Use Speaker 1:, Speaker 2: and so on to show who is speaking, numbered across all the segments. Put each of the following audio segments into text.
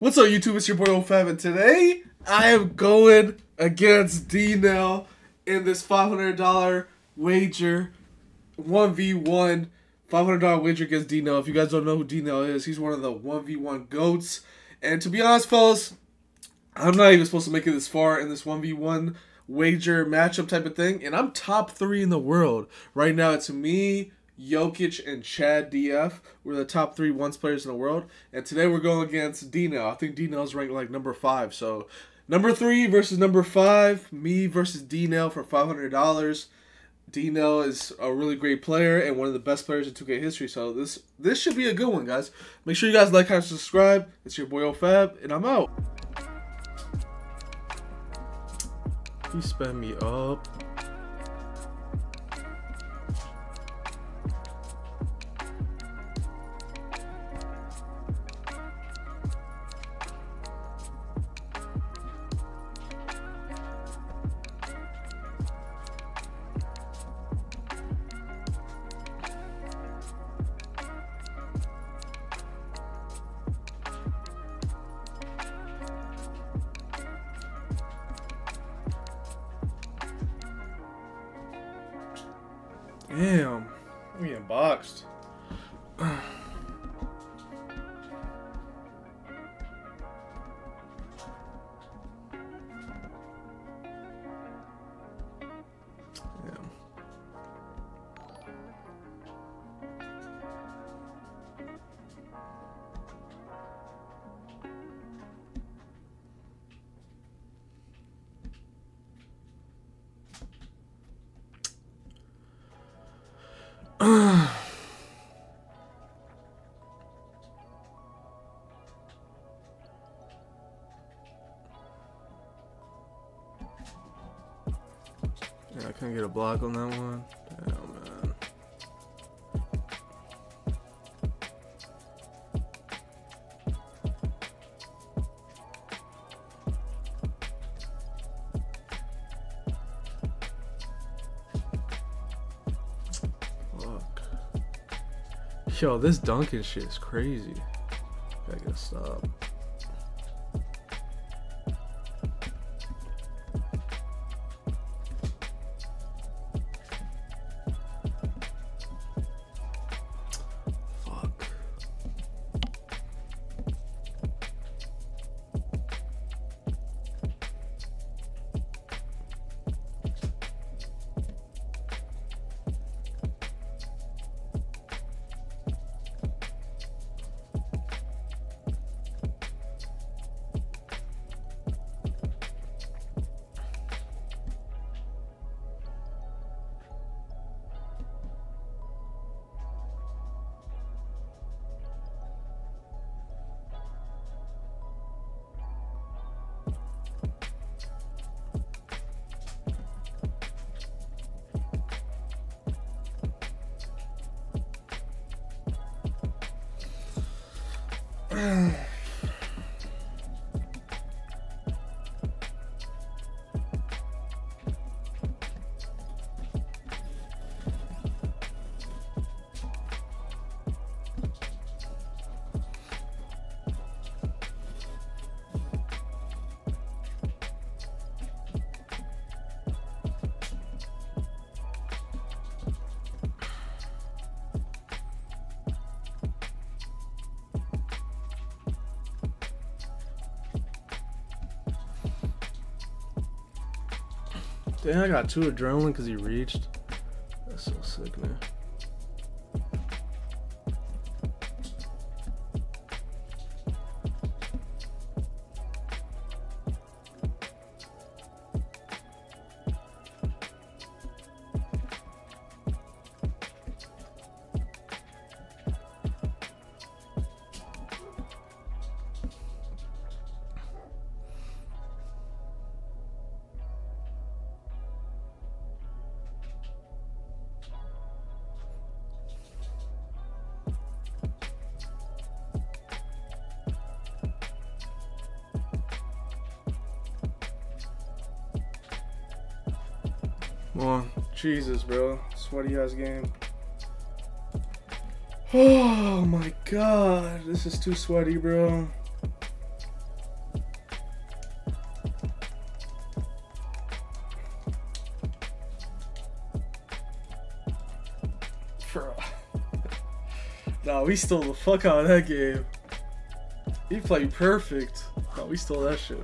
Speaker 1: What's up, YouTube? It's your boy OFab, and today I am going against D-Nell in this $500 wager, 1v1, $500 wager against D-Nell. If you guys don't know who D-Nell is, he's one of the 1v1 GOATs. And to be honest, fellas, I'm not even supposed to make it this far in this 1v1 wager matchup type of thing, and I'm top three in the world. Right now, it's me, Jokic and Chad DF. We're the top three once players in the world. And today we're going against D-Nell. I think D-Nell's ranked like number five. So number three versus number five. Me versus D-Nell for $500. D-Nell is a really great player and one of the best players in 2K history. So this this should be a good one, guys. Make sure you guys like, comment, subscribe. It's your boy OFab, and I'm out. He sped me up. Damn. I'm getting boxed. Couldn't get a block on that one. Damn, man. Fuck. Yo, this dunking shit is crazy. I gotta stop. Damn, I got two adrenaline because he reached. That's so sick, man. Jesus, bro. Sweaty ass game. Oh my god. This is too sweaty, bro. nah, we stole the fuck out of that game. He played perfect. Nah, we stole that shit.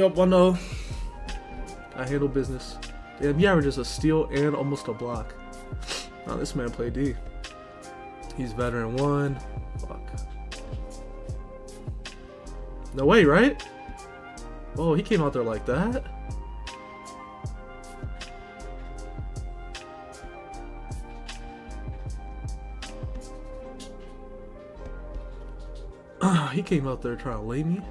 Speaker 1: We up 1 0. I handle business. Damn, he averages a steal and almost a block. Now this man played D. He's veteran one. Fuck. No way, right? Oh, he came out there like that? Ah, he came out there trying to lay me.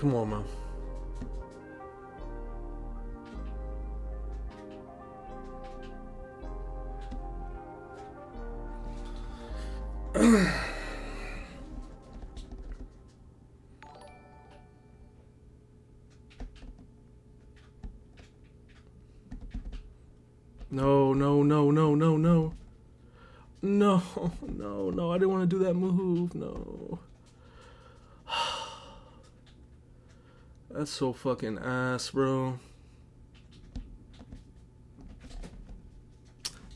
Speaker 1: Come on, man. no, no, no, no, no, no. No, no, no, I didn't want to do that move. No. That's so fucking ass, bro.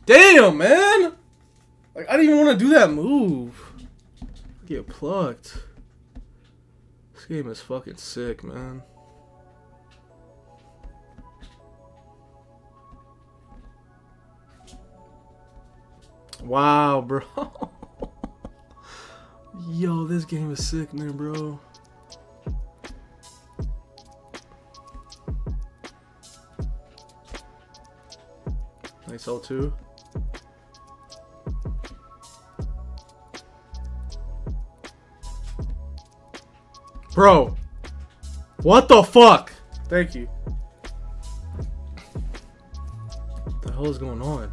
Speaker 1: Damn, man! Like, I didn't even want to do that move. Get plucked. This game is fucking sick, man. Wow, bro. Yo, this game is sick, man, bro. Nice L2. Bro. What the fuck? Thank you. What the hell is going on?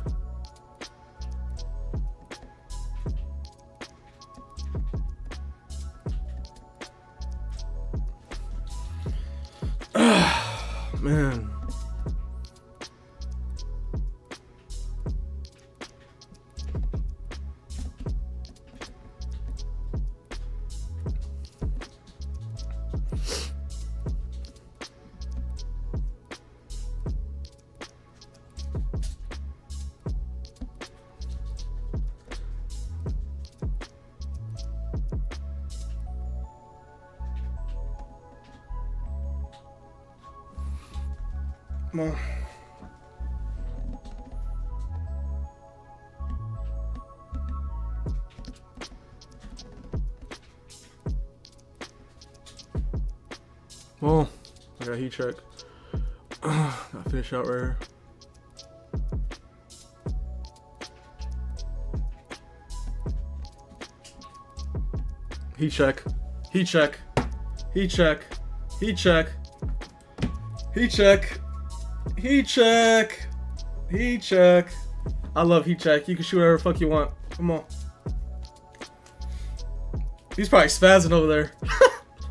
Speaker 1: Man. Come on. Oh, well, I got heat check. Gotta finish out right here. Heat check. Heat check. Heat check. Heat check. Heat check. Heat check. Heat check. I love heat check. You can shoot whatever fuck you want. Come on. He's probably spazzing over there.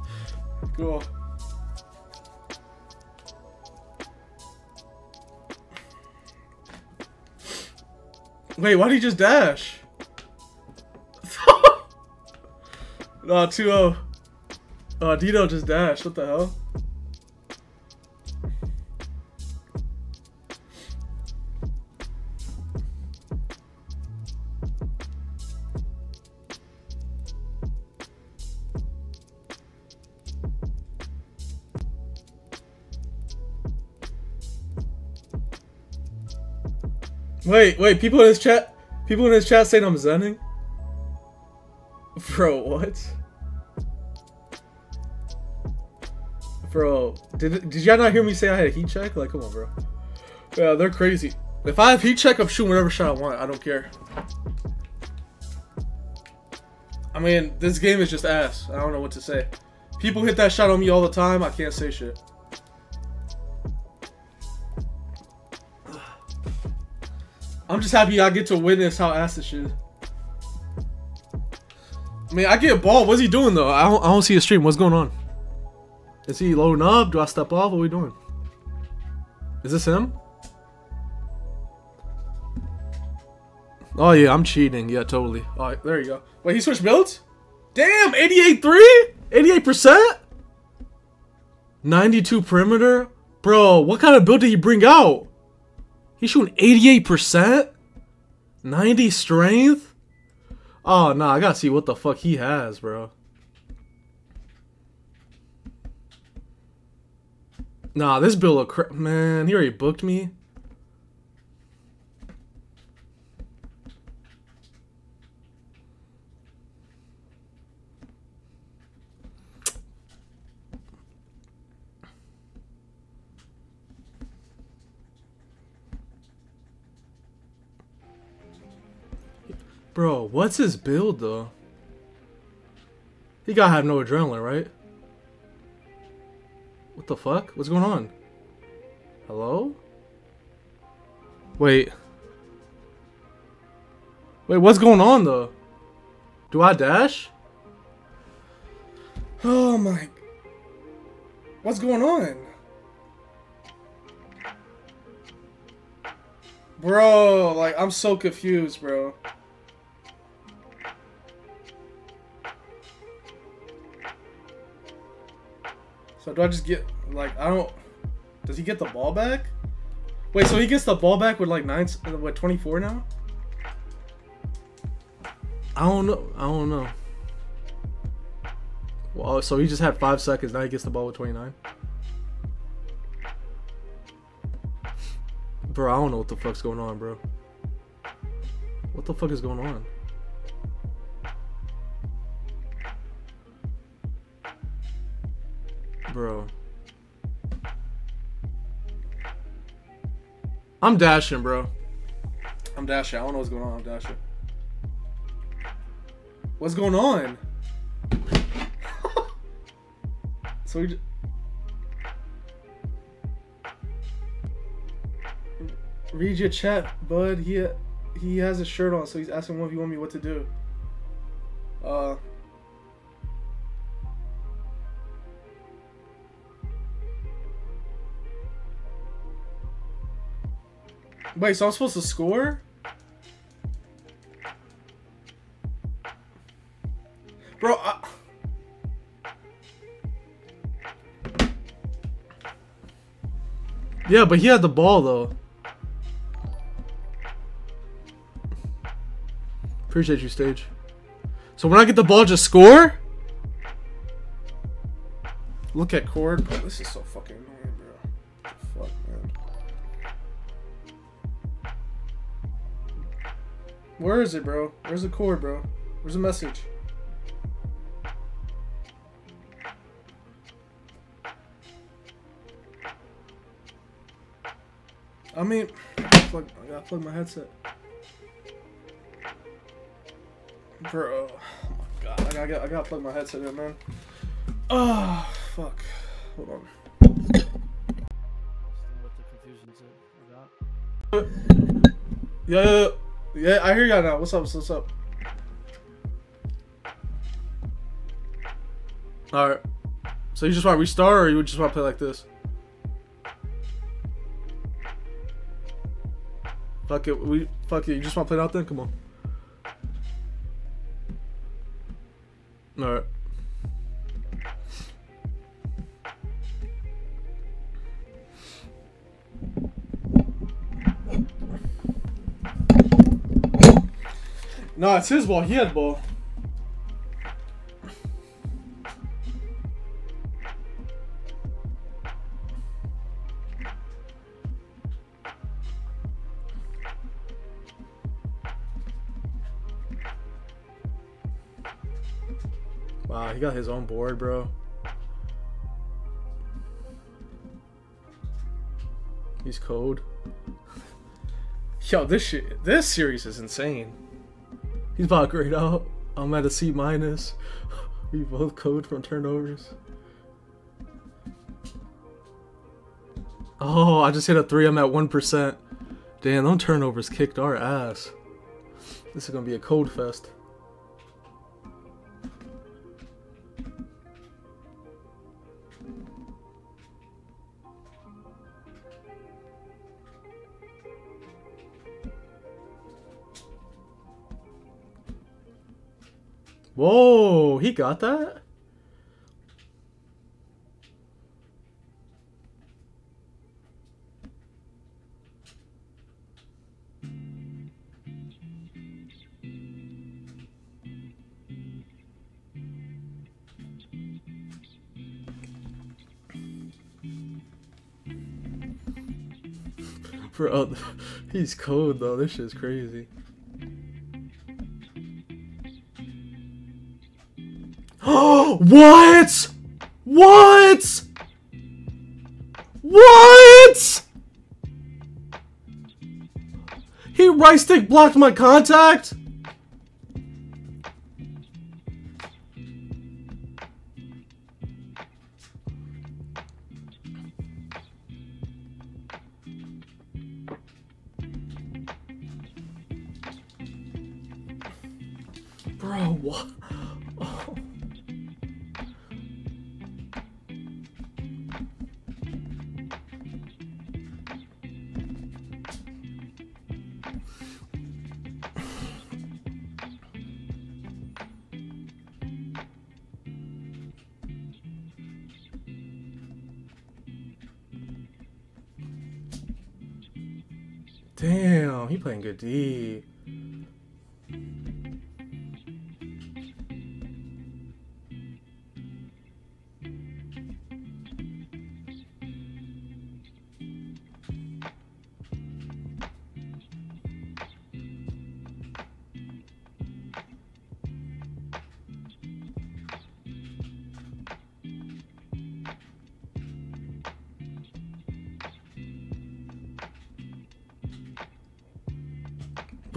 Speaker 1: cool. Wait, why did he just dash? no, 2-0. Oh, uh, Dino just dashed. What the hell? Wait, wait, people in his chat people in his chat saying I'm zenning? Bro, what? Bro, did did y'all not hear me say I had a heat check? Like, come on, bro. Yeah, they're crazy. If I have heat check, I'm shooting whatever shot I want. I don't care. I mean, this game is just ass. I don't know what to say. People hit that shot on me all the time. I can't say shit. I'm just happy I get to witness how ass this is. I mean, I get ball. What's he doing though? I don't, I don't see a stream. What's going on? Is he loading up? Do I step off? What are we doing? Is this him? Oh yeah, I'm cheating. Yeah, totally. Alright, there you go. Wait, he switched builds? Damn, 88-3? 88%? 92 perimeter? Bro, what kind of build did he bring out? He's shooting 88%? 90 strength? Oh, nah, I gotta see what the fuck he has, bro. Nah, this bill of crap, man, he already booked me. Bro, what's his build though? He gotta have no adrenaline, right? What the fuck? What's going on? Hello? Wait. Wait, what's going on though? Do I dash? Oh my... What's going on? Bro, like, I'm so confused, bro. Do I just get like I don't? Does he get the ball back? Wait, so he gets the ball back with like nine? What 24 now? I don't know. I don't know. Well, so he just had five seconds. Now he gets the ball with 29. Bro, I don't know what the fuck's going on, bro. What the fuck is going on? Bro. I'm dashing, bro. I'm dashing. I don't know what's going on. I'm dashing. What's going on? so we. Read your chat, bud. He he has a shirt on, so he's asking one of you want me what to do. Uh. Wait, so I'm supposed to score? Bro, I... Yeah, but he had the ball, though. Appreciate you, Stage. So when I get the ball, just score? Look at Cord. Oh, this is so fucking annoying, bro. Fuck, man. Where is it, bro? Where's the cord, bro? Where's the message? I mean, I gotta, plug, I gotta plug my headset. Bro, oh my god, I gotta, I gotta plug my headset in, man. Oh, fuck. Hold on. Yeah. Yeah, I hear y'all now. What's up? What's up? Alright. So you just want to restart or you just want to play like this? Fuck it. We fuck it. You just want to play then? Come on. Alright. No, it's his ball. He had ball. Wow, he got his own board, bro. He's code. Yo, this shit, this series is insane. He's about grade out. I'm at a C minus. We both code from turnovers. Oh, I just hit a three. I'm at 1%. Damn, those turnovers kicked our ass. This is going to be a code fest. Whoa, he got that? Bro, he's cold though. This shit's crazy. What? What? What? He right stick blocked my contact? Bro, what? Damn, he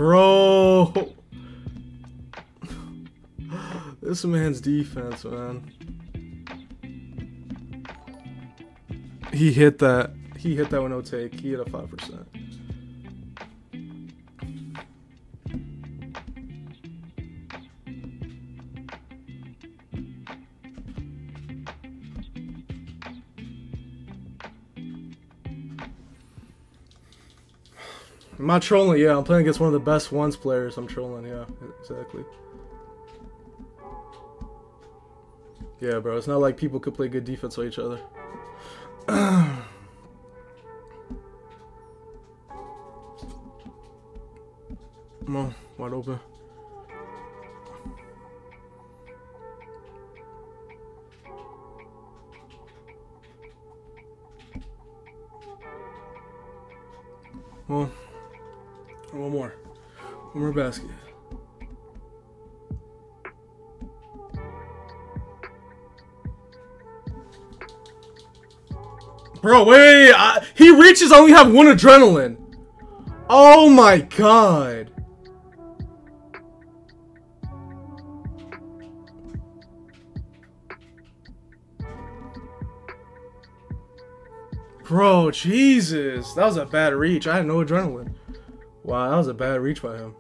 Speaker 1: Bro. This man's defense, man. He hit that. He hit that with no take. He hit a 5%. I'm not trolling, yeah. I'm playing against one of the best ones players. I'm trolling, yeah. Exactly. Yeah, bro. It's not like people could play good defense on each other. Come on, wide open. Well, one more. One more basket. Bro, wait, I, he reaches I only have one adrenaline. Oh my god. Bro, Jesus. That was a bad reach. I had no adrenaline. Wow, that was a bad reach by him.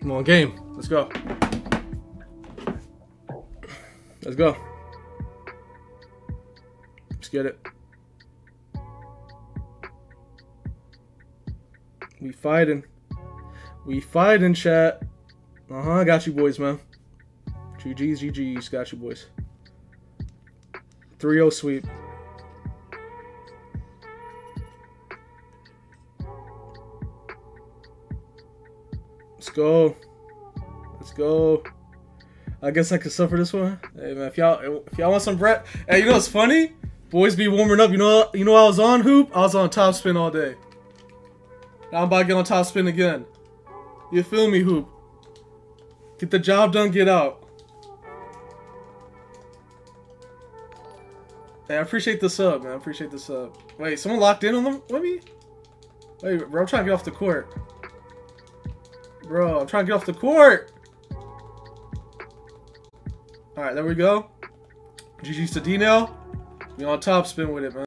Speaker 1: Come on, game. Let's go. Let's go. Let's get it. We fighting. We fighting, chat. Uh-huh, got you boys, man. GG's, GG's. Got you boys. 3-0 sweep. Go. Let's go. I guess I could suffer this one. Hey man, if y'all if y'all want some bread, hey, you know what's funny? Boys be warming up. You know you know I was on hoop. I was on top spin all day. Now I'm about to get on top spin again. You feel me, hoop? Get the job done. Get out. Hey, I appreciate the sub, man. I appreciate the sub. Wait, someone locked in on them with me? Wait, bro, I'm trying to get off the court. Bro, I'm trying to get off the court. Alright, there we go. D now. We on top spin with it, man.